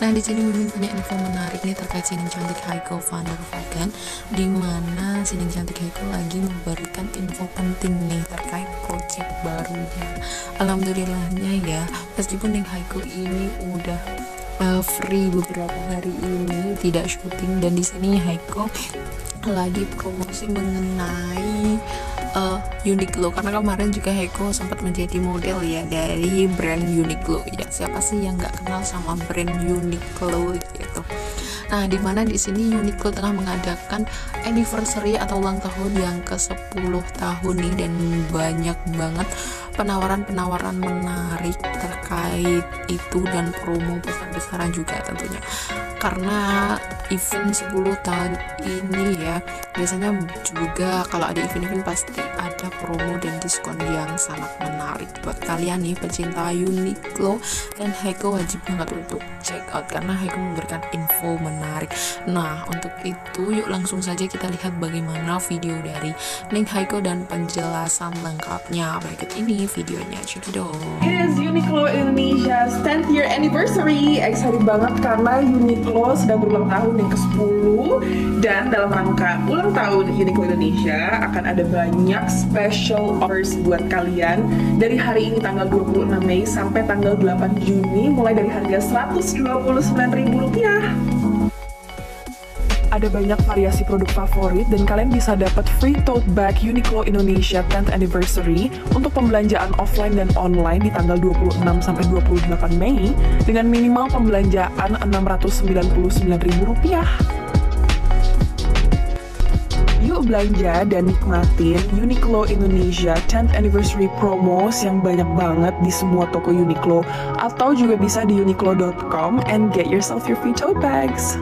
Nah di sini Mimin punya info menarik nih terkait Sining Cantik Haiko Van der Vagan di mana Sining Cantik Haiko lagi memberikan info penting nih terkait project barunya. Alhamdulillahnya ya, meskipun Ning Haiko ini udah uh, free beberapa hari ini tidak syuting dan di sini Haiko lagi promosi mengenai uh, Uniqlo. Karena kemarin juga Heko sempat menjadi model ya dari brand Uniqlo. Ya siapa sih yang nggak kenal sama brand Uniqlo gitu? Nah, di mana di sini Uniqlo tengah mengadakan anniversary atau ulang tahun yang ke-10 tahun nih dan banyak banget penawaran-penawaran menarik terkait itu dan promo besar-besaran juga tentunya. Karena event 10 tahun ini ya biasanya juga kalau ada event-event pasti ada promo dan diskon yang sangat menarik. Buat kalian nih pecinta Uniqlo dan Heiko wajib banget untuk check out karena Heiko memberikan info menarik. Nah untuk itu yuk langsung saja kita lihat bagaimana video dari Ning Heiko dan penjelasan lengkapnya. Berikut ini videonya cekidot It is Uniqlo Indonesia 10th year anniversary. Excited banget karena Uniqlo sedang berulang tahun yang ke-10 dan dalam rangka ulang tahun Uniqlo Indonesia akan ada banyak special offers buat kalian. Dari hari ini tanggal 26 Mei sampai tanggal 8 Juni mulai dari harga Rp129.000 ada banyak variasi produk favorit dan kalian bisa dapat free tote bag Uniqlo Indonesia 10th Anniversary untuk pembelanjaan offline dan online di tanggal 26 sampai 28 Mei dengan minimal pembelanjaan Rp699.000. Yuk belanja dan nikmatin Uniqlo Indonesia 10th Anniversary promos yang banyak banget di semua toko Uniqlo atau juga bisa di uniqlo.com and get yourself your free tote bags.